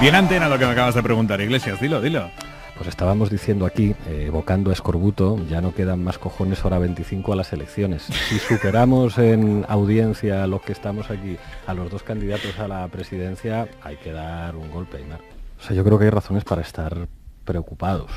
Bien antena lo que me acabas de preguntar, Iglesias, dilo, dilo. Pues estábamos diciendo aquí, eh, evocando a Escorbuto, ya no quedan más cojones hora 25 a las elecciones. Si superamos en audiencia los que estamos aquí a los dos candidatos a la presidencia, hay que dar un golpe, Aymar. O sea, yo creo que hay razones para estar preocupados.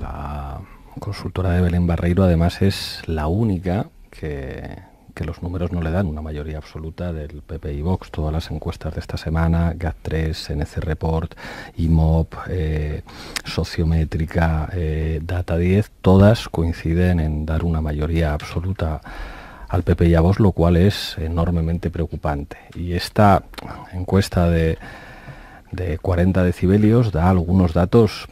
La consultora de Belén Barreiro además es la única que, que los números no le dan una mayoría absoluta del PP y Vox. Todas las encuestas de esta semana, GAT3, NC Report, IMOP, eh, Sociométrica, eh, Data 10, todas coinciden en dar una mayoría absoluta al PP y a Vox, lo cual es enormemente preocupante. Y esta encuesta de, de 40 decibelios da algunos datos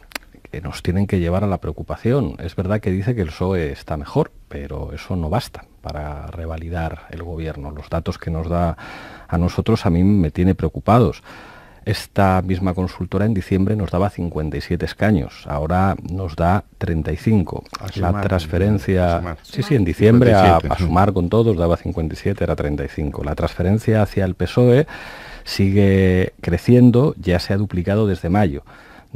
nos tienen que llevar a la preocupación. Es verdad que dice que el PSOE está mejor, pero eso no basta para revalidar el gobierno. Los datos que nos da a nosotros a mí me tiene preocupados. Esta misma consultora en diciembre nos daba 57 escaños, ahora nos da 35. la transferencia, sí, sí, en diciembre a, a, sumar con todos daba 57, era 35. La transferencia hacia el PSOE sigue creciendo, ya se ha duplicado desde mayo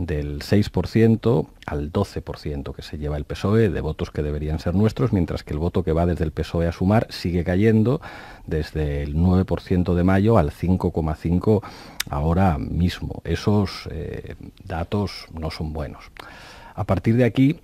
del 6% al 12% que se lleva el PSOE de votos que deberían ser nuestros, mientras que el voto que va desde el PSOE a sumar sigue cayendo desde el 9% de mayo al 5,5% ahora mismo. Esos eh, datos no son buenos. A partir de aquí,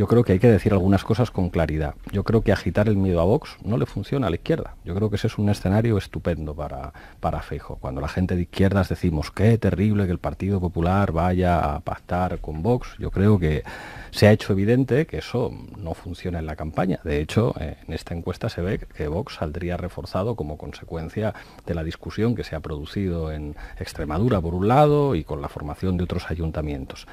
yo creo que hay que decir algunas cosas con claridad. Yo creo que agitar el miedo a Vox no le funciona a la izquierda. Yo creo que ese es un escenario estupendo para, para Feijo. Cuando la gente de izquierdas decimos qué terrible que el Partido Popular vaya a pactar con Vox, yo creo que se ha hecho evidente que eso no funciona en la campaña. De hecho, eh, en esta encuesta se ve que Vox saldría reforzado como consecuencia de la discusión que se ha producido en Extremadura por un lado y con la formación de otros ayuntamientos.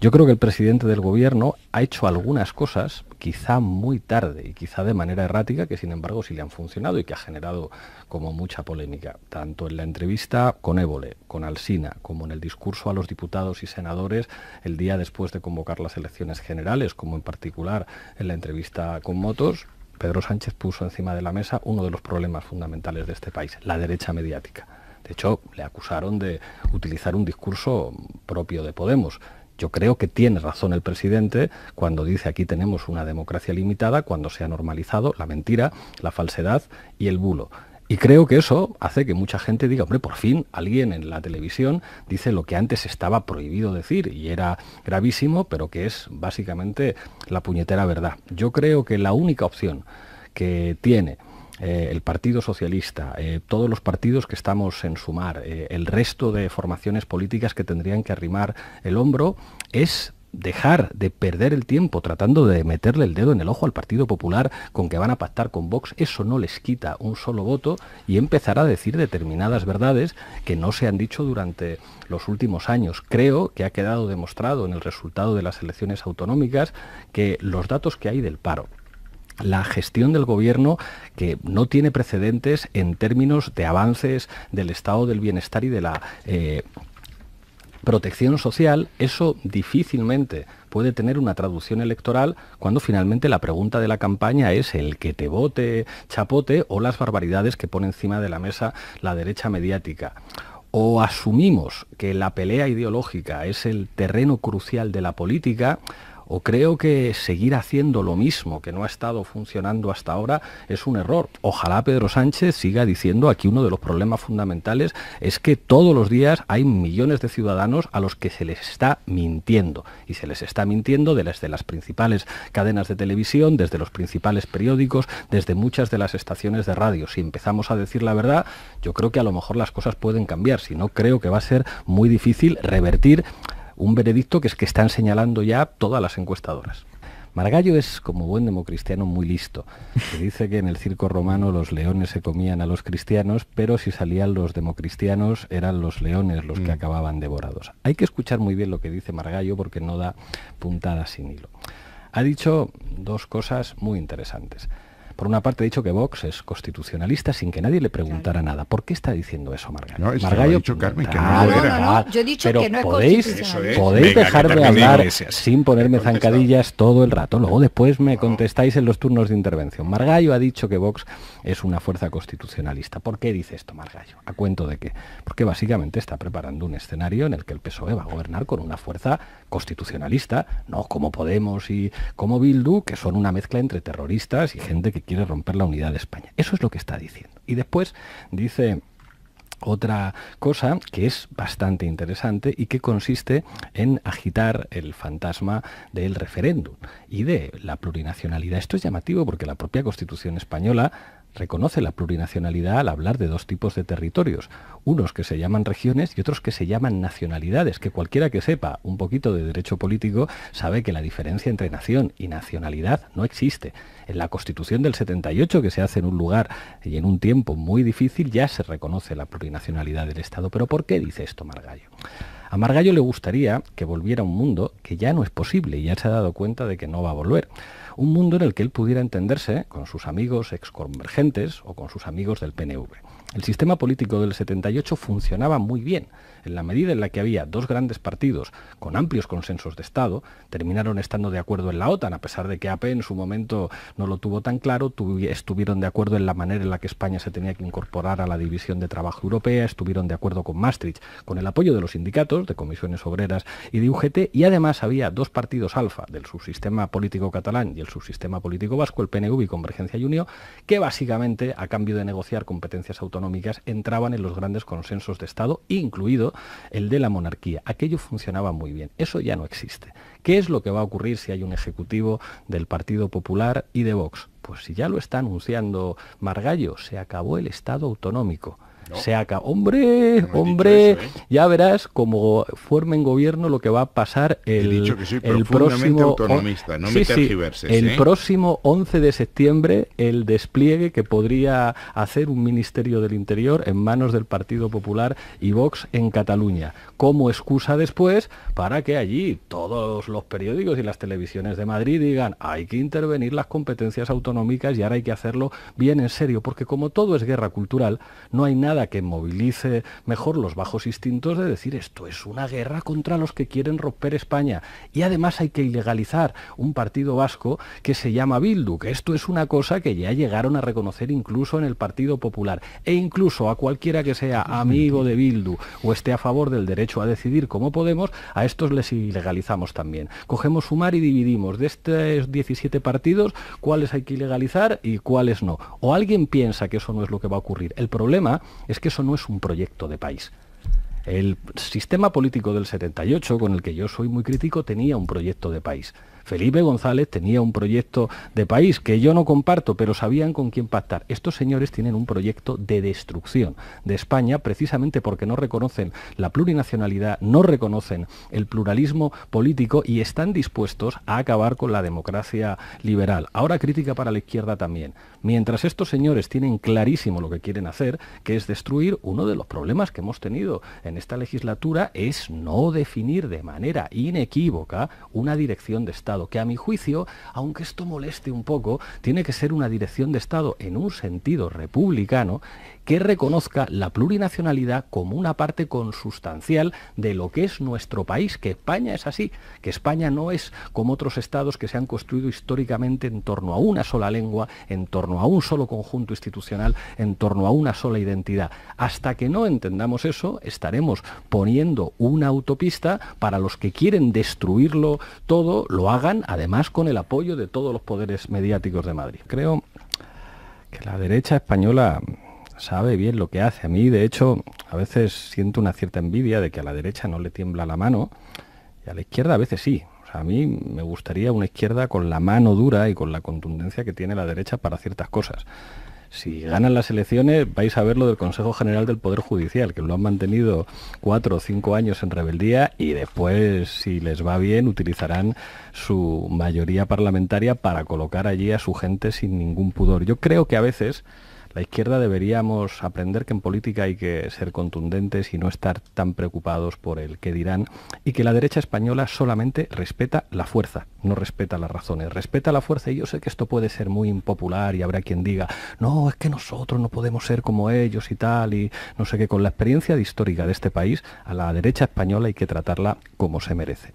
Yo creo que el presidente del gobierno ha hecho algunas cosas, quizá muy tarde y quizá de manera errática, que sin embargo sí le han funcionado y que ha generado como mucha polémica, tanto en la entrevista con Évole, con Alsina, como en el discurso a los diputados y senadores el día después de convocar las elecciones generales, como en particular en la entrevista con Motos, Pedro Sánchez puso encima de la mesa uno de los problemas fundamentales de este país, la derecha mediática. De hecho, le acusaron de utilizar un discurso propio de Podemos. Yo creo que tiene razón el presidente cuando dice aquí tenemos una democracia limitada, cuando se ha normalizado la mentira, la falsedad y el bulo. Y creo que eso hace que mucha gente diga, hombre, por fin alguien en la televisión dice lo que antes estaba prohibido decir y era gravísimo, pero que es básicamente la puñetera verdad. Yo creo que la única opción que tiene eh, el Partido Socialista, eh, todos los partidos que estamos en sumar, eh, el resto de formaciones políticas que tendrían que arrimar el hombro, es dejar de perder el tiempo tratando de meterle el dedo en el ojo al Partido Popular con que van a pactar con Vox, eso no les quita un solo voto y empezar a decir determinadas verdades que no se han dicho durante los últimos años. Creo que ha quedado demostrado en el resultado de las elecciones autonómicas que los datos que hay del paro, la gestión del gobierno que no tiene precedentes en términos de avances del estado del bienestar y de la eh, protección social, eso difícilmente puede tener una traducción electoral cuando finalmente la pregunta de la campaña es el que te vote chapote o las barbaridades que pone encima de la mesa la derecha mediática. O asumimos que la pelea ideológica es el terreno crucial de la política, o creo que seguir haciendo lo mismo que no ha estado funcionando hasta ahora es un error. Ojalá Pedro Sánchez siga diciendo aquí uno de los problemas fundamentales es que todos los días hay millones de ciudadanos a los que se les está mintiendo y se les está mintiendo desde las principales cadenas de televisión, desde los principales periódicos, desde muchas de las estaciones de radio. Si empezamos a decir la verdad, yo creo que a lo mejor las cosas pueden cambiar, si no creo que va a ser muy difícil revertir un veredicto que es que están señalando ya todas las encuestadoras. Margallo es, como buen democristiano, muy listo. Se dice que en el circo romano los leones se comían a los cristianos, pero si salían los democristianos eran los leones los que mm. acababan devorados. Hay que escuchar muy bien lo que dice Margallo porque no da puntada sin hilo. Ha dicho dos cosas muy interesantes. Por una parte, ha dicho que Vox es constitucionalista sin que nadie le preguntara nada. ¿Por qué está diciendo eso, Margallo? No, Margallo, ha dicho Carmen que no, lo no, era. no, no, yo he dicho pero que no es podéis, constitucionalista. podéis Venga, que dejar de hablar Iglesias. sin ponerme zancadillas todo el rato. Luego después me contestáis en los turnos de intervención. Margallo ha dicho que Vox es una fuerza constitucionalista. ¿Por qué dice esto Margallo? ¿A cuento de qué? Porque básicamente está preparando un escenario en el que el PSOE va a gobernar con una fuerza constitucionalista, no como Podemos y como Bildu, que son una mezcla entre terroristas y gente que quiere romper la unidad de España. Eso es lo que está diciendo. Y después dice otra cosa que es bastante interesante y que consiste en agitar el fantasma del referéndum y de la plurinacionalidad. Esto es llamativo porque la propia Constitución española reconoce la plurinacionalidad al hablar de dos tipos de territorios, unos que se llaman regiones y otros que se llaman nacionalidades, que cualquiera que sepa un poquito de derecho político sabe que la diferencia entre nación y nacionalidad no existe. En la Constitución del 78, que se hace en un lugar y en un tiempo muy difícil, ya se reconoce la plurinacionalidad del Estado. Pero ¿por qué dice esto Margallo? A Margallo le gustaría que volviera un mundo que ya no es posible y ya se ha dado cuenta de que no va a volver. Un mundo en el que él pudiera entenderse con sus amigos exconvergentes o con sus amigos del PNV. El sistema político del 78 funcionaba muy bien. En la medida en la que había dos grandes partidos con amplios consensos de Estado, terminaron estando de acuerdo en la OTAN, a pesar de que AP en su momento no lo tuvo tan claro, tuvi- estuvieron de acuerdo en la manera en la que España se tenía que incorporar a la división de trabajo europea, estuvieron de acuerdo con Maastricht, con el apoyo de los sindicatos, de comisiones obreras y de UGT, y además había dos partidos alfa del subsistema político catalán y el subsistema político vasco, el PNV y Convergencia y Unión, que básicamente, a cambio de negociar competencias autonómicas, entraban en los grandes consensos de Estado, incluido el de la monarquía. Aquello funcionaba muy bien. Eso ya no existe. ¿Qué es lo que va a ocurrir si hay un ejecutivo del Partido Popular y de Vox? Pues si ya lo está anunciando Margallo, se acabó el Estado autonómico. No. Se acabó. Hombre, No hombre, eso, ¿eh? ya verás como formen gobierno lo que va a pasar el, el próximo autonomista, no me Sí, el ¿eh? próximo 11 de septiembre el despliegue que podría hacer un Ministerio del Interior en manos del Partido Popular y Vox en Cataluña, como excusa después para que allí todos los periódicos y las televisiones de Madrid digan hay que intervenir las competencias autonómicas y ahora hay que hacerlo bien en serio, porque como todo es guerra cultural, no hay nada que movilice mejor los bajos instintos de decir esto es una guerra contra los que quieren romper España. Y además hay que ilegalizar un partido vasco que se llama Bildu, que esto es una cosa que ya llegaron a reconocer incluso en el Partido Popular. E incluso a cualquiera que sea amigo de Bildu o esté a favor del derecho a decidir como Podemos, a estos les ilegalizamos también. Cogemos sumar y dividimos de estos 17 partidos cuáles hay que ilegalizar y cuáles no. O alguien piensa que eso no es lo que va a ocurrir. El problema es que eso no es un proyecto de país. El sistema político del 78, con el que yo soy muy crítico, tenía un proyecto de país. Felipe González tenía un proyecto de país que yo no comparto, pero sabían con quién pactar. Estos señores tienen un proyecto de destrucción de España precisamente porque no reconocen la plurinacionalidad, no reconocen el pluralismo político y están dispuestos a acabar con la democracia liberal. Ahora crítica para la izquierda también. Mientras estos señores tienen clarísimo lo que quieren hacer, que es destruir, uno de los problemas que hemos tenido en esta legislatura es no definir de manera inequívoca una dirección de Que a mi juicio, aunque esto moleste un poco, tiene que ser una dirección de Estado en un sentido republicano que reconozca la plurinacionalidad como una parte consustancial de lo que es nuestro país, que España es así, que España no es como otros estados que se han construido históricamente en torno a una sola lengua, en torno a un solo conjunto institucional, en torno a una sola identidad. Hasta que no entendamos eso, estaremos poniendo una autopista para los que quieren destruirlo todo, lo hagan además con el apoyo de todos los poderes mediáticos de Madrid. Creo que la derecha española sabe bien lo que hace. A mí, de hecho, a veces siento una cierta envidia de que a la derecha no le tiembla la mano y a la izquierda a veces sí. O sea, a mí me gustaría una izquierda con la mano dura y con la contundencia que tiene la derecha para ciertas cosas. Si ganan las elecciones vais a ver lo del Consejo General del Poder Judicial, que lo han mantenido cuatro o cinco años en rebeldía y después, si les va bien, utilizarán su mayoría parlamentaria para colocar allí a su gente sin ningún pudor. Yo creo que a veces la izquierda deberíamos aprender que en política hay que ser contundentes y no estar tan preocupados por el que dirán, y que la derecha española solamente respeta la fuerza, no respeta las razones, respeta la fuerza, y yo sé que esto puede ser muy impopular y habrá quien diga, no, es que nosotros no podemos ser como ellos y tal, y no sé qué, con la experiencia histórica de este país, a la derecha española hay que tratarla como se merece.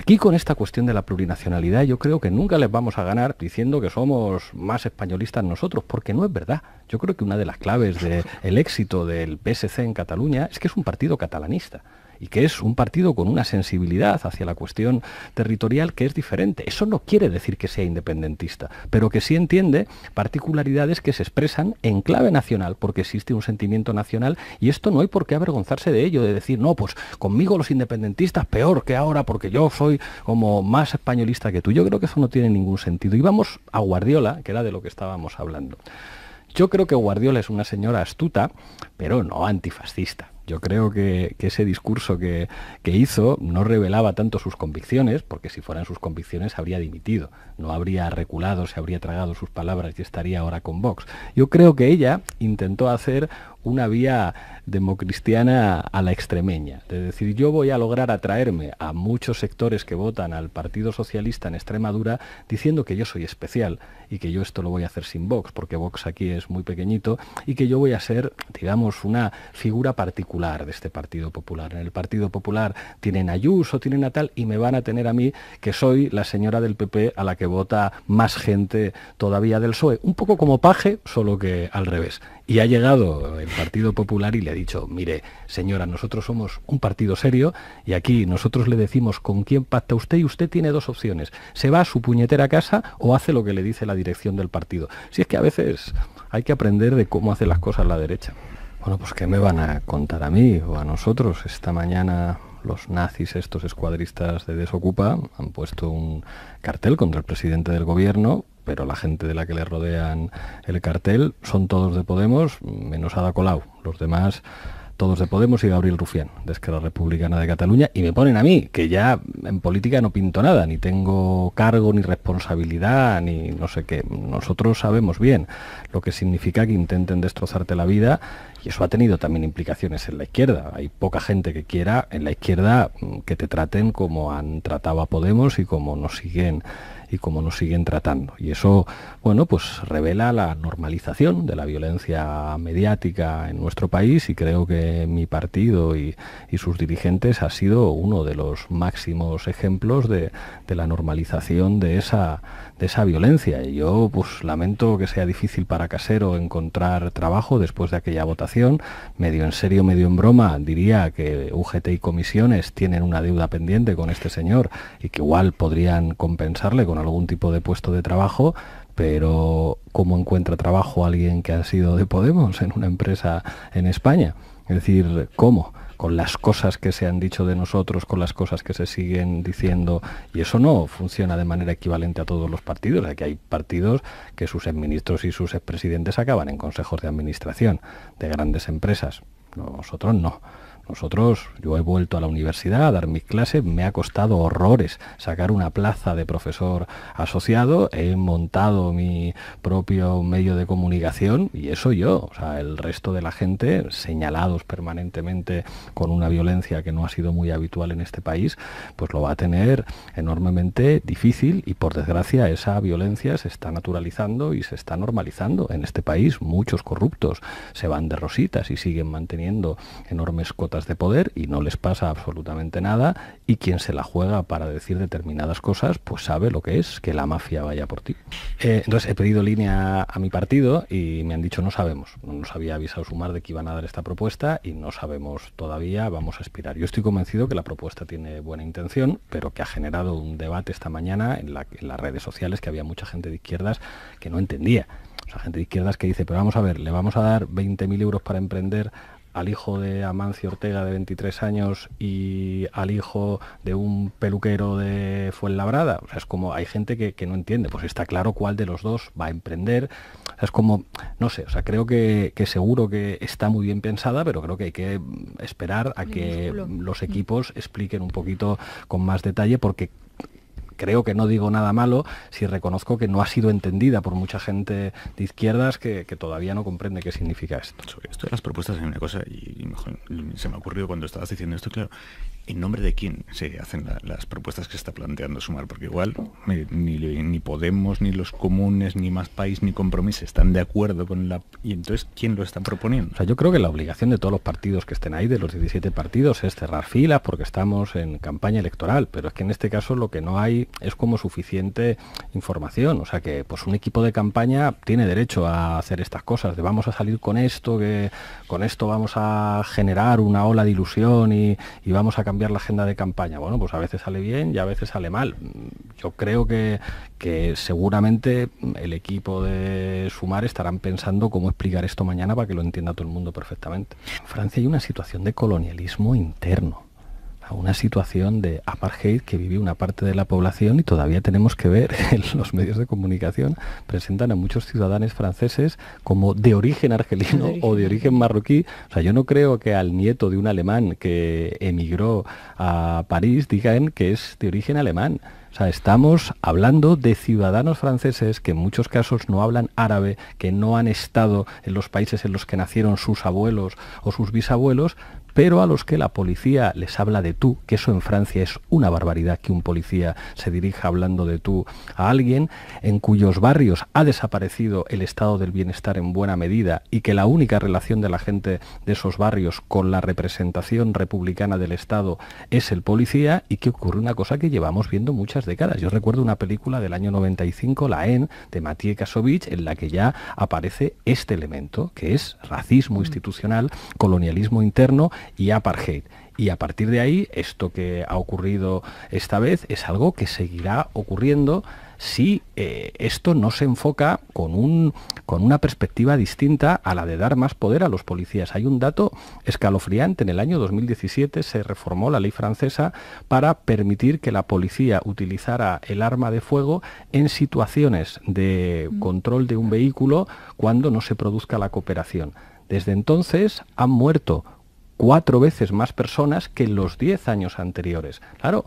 Aquí con esta cuestión de la plurinacionalidad yo creo que nunca les vamos a ganar diciendo que somos más españolistas nosotros, porque no es verdad. Yo creo que una de las claves del éxito del PSC en Cataluña es que es un partido catalanista y que es un partido con una sensibilidad hacia la cuestión territorial que es diferente. Eso no quiere decir que sea independentista, pero que sí entiende particularidades que se expresan en clave nacional, porque existe un sentimiento nacional y esto no hay por qué avergonzarse de ello, de decir, no, pues conmigo los independentistas peor que ahora porque yo soy como más españolista que tú. Yo creo que eso no tiene ningún sentido. Y vamos a Guardiola, que era de lo que estábamos hablando. Yo creo que Guardiola es una señora astuta, pero no antifascista. Yo creo que, ese discurso que, hizo no revelaba tanto sus convicciones, porque si fueran sus convicciones habría dimitido, no habría reculado, se habría tragado sus palabras y estaría ahora con Vox. Yo creo que ella intentó hacer una vía democristiana a la extremeña. Es decir, yo voy a lograr atraerme a muchos sectores que votan al Partido Socialista en Extremadura diciendo que yo soy especial y que yo esto lo voy a hacer sin Vox, porque Vox aquí es muy pequeñito, y que yo voy a ser, digamos, una figura particular de este Partido Popular. En el Partido Popular tienen Ayuso, tienen a tal, y me van a tener a mí, que soy la señora del PP a la que vota más gente todavía del PSOE. Un poco como paje, solo que al revés. Y ha llegado Partido Popular y le ha dicho, mire, señora, nosotros somos un partido serio y aquí nosotros le decimos con quién pacta usted y usted tiene dos opciones. Se va a su puñetera casa o hace lo que le dice la dirección del partido. Si es que a veces hay que aprender de cómo hace las cosas la derecha. Bueno, pues ¿qué me van a contar a mí o a nosotros? Esta mañana los nazis, estos escuadristas de Desocupa, han puesto un cartel contra el presidente del gobierno pero la gente de la que le rodean el cartel son todos de Podemos, menos Ada Colau. Los demás todos de Podemos y Gabriel Rufián, de Esquerra Republicana de Cataluña, y me ponen a mí, que ya en política no pinto nada, ni tengo cargo, ni responsabilidad, ni no sé qué. Nosotros sabemos bien lo que significa que intenten destrozarte la vida, y eso ha tenido también implicaciones en la izquierda. Hay poca gente que quiera en la izquierda mm, que te traten como han tratado a Podemos y como nos siguen y cómo nos siguen tratando. Y eso, bueno, pues revela la normalización de la violencia mediática en nuestro país y creo que mi partido y, sus dirigentes ha sido uno de los máximos ejemplos de, la normalización de esa, de esa violencia. Y yo pues lamento que sea difícil para Casero encontrar trabajo después de aquella votación. Medio en serio, medio en broma, diría que UGT y comisiones tienen una deuda pendiente con este señor y que igual podrían compensarle con algún tipo de puesto de trabajo, pero ¿cómo encuentra trabajo alguien que ha sido de Podemos en una empresa en España? Es decir, ¿cómo? con las cosas que se han dicho de nosotros, con las cosas que se siguen diciendo, y eso no funciona de manera equivalente a todos los partidos. Aquí hay partidos que sus exministros y sus expresidentes acaban en consejos de administración de grandes empresas. Nosotros no. Nosotros, yo he vuelto a la universidad a dar mis clases, me ha costado horrores sacar una plaza de profesor asociado, he montado mi propio medio de comunicación y eso yo, o sea, el resto de la gente señalados permanentemente con una violencia que no ha sido muy habitual en este país, pues lo va a tener enormemente difícil y por desgracia esa violencia se está naturalizando y se está normalizando en este país. Muchos corruptos se van de rositas y siguen manteniendo enormes cotas de poder y no les pasa absolutamente nada y quien se la juega para decir determinadas cosas pues sabe lo que es que la mafia vaya por ti. Eh, entonces he pedido línea a mi partido y me han dicho no sabemos, no nos había avisado Sumar de que iban a dar esta propuesta y no sabemos todavía, vamos a aspirar. Yo estoy convencido que la propuesta tiene buena intención, pero que ha generado un debate esta mañana en, en las redes sociales que había mucha gente de izquierdas que no entendía. O sea, gente de izquierdas que dice, pero vamos a ver, le vamos a dar 20.000 euros para emprender al hijo de Amancio Ortega de 23 años y al hijo de un peluquero de Fuenlabrada. O sea, es como hay gente que, no entiende, pues está claro cuál de los dos va a emprender. es como, no sé, o sea, creo que, seguro que está muy bien pensada, pero creo que hay que esperar a que los equipos expliquen un poquito con más detalle porque creo que no digo nada malo si reconozco que no ha sido entendida por mucha gente de izquierdas que, todavía no comprende qué significa esto. esto de las propuestas hay una cosa, y, se me ha ocurrido cuando estabas diciendo esto, claro, ¿En nombre de quién se hacen las propuestas que está planteando Sumar? Porque igual ni, Podemos, ni los comunes, ni Más País, ni Compromiso están de acuerdo con la... Y entonces, ¿quién lo está proponiendo? O sea, yo creo que la obligación de todos los partidos que estén ahí, de los 17 partidos, es cerrar filas porque estamos en campaña electoral. Pero es que en este caso lo que no hay es como suficiente información. O sea, que pues un equipo de campaña tiene derecho a hacer estas cosas, de vamos a salir con esto, que con esto vamos a generar una ola de ilusión y, vamos a cambiar la agenda de campaña. Bueno, pues a veces sale bien y a veces sale mal. Yo creo que, que seguramente el equipo de Sumar estarán pensando cómo explicar esto mañana para que lo entienda todo el mundo perfectamente. En Francia hay una situación de colonialismo interno una situación de apartheid que vive una parte de la población y todavía tenemos que ver en los medios de comunicación presentan a muchos ciudadanos franceses como de origen argelino o de origen marroquí. O sea, yo no creo que al nieto de un alemán que emigró a París digan que es de origen alemán. O sea, estamos hablando de ciudadanos franceses que en muchos casos no hablan árabe, que no han estado en los países en los que nacieron sus abuelos o sus bisabuelos, pero a los que la policía les habla de tú, que eso en Francia es una barbaridad que un policía se dirija hablando de tú a alguien, en cuyos barrios ha desaparecido el estado del bienestar en buena medida y que la única relación de la gente de esos barrios con la representación republicana del Estado es el policía y que ocurre una cosa que llevamos viendo muchas décadas. Yo recuerdo una película del año 95, La En, de Mathieu Kasovich, en la que ya aparece este elemento, que es racismo mm. institucional, colonialismo interno y apartheid. Y a partir de ahí, esto que ha ocurrido esta vez es algo que seguirá ocurriendo si eh, esto no se enfoca con, un, con una perspectiva distinta a la de dar más poder a los policías. Hay un dato escalofriante. En el año 2017 se reformó la ley francesa para permitir que la policía utilizara el arma de fuego en situaciones de mm. control de un vehículo cuando no se produzca la cooperación. Desde entonces han muerto cuatro veces más personas que en los diez años anteriores. Claro,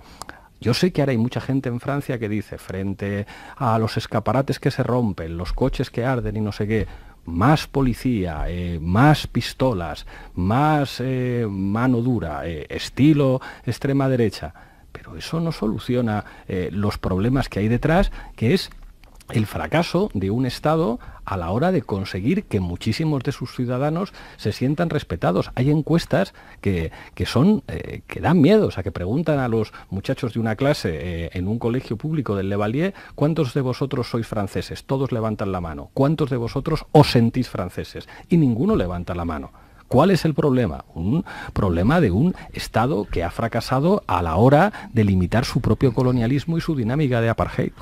yo sé que ahora hay mucha gente en Francia que dice, frente a los escaparates que se rompen, los coches que arden y no sé qué, más policía, eh, más pistolas, más eh, mano dura, eh, estilo extrema derecha. Pero eso no soluciona los problemas que hay detrás, que es el fracaso de un Estado a la hora de conseguir que muchísimos de sus ciudadanos se sientan respetados. Hay encuestas que, son, eh, que dan miedo, o sea, que preguntan a los muchachos de una clase eh, en un colegio público del Levalier, ¿cuántos de vosotros sois franceses? Todos levantan la mano. ¿Cuántos de vosotros os sentís franceses? Y ninguno levanta la mano. ¿Cuál es el problema? Un problema de un Estado que ha fracasado a la hora de limitar su propio colonialismo y su dinámica de apartheid.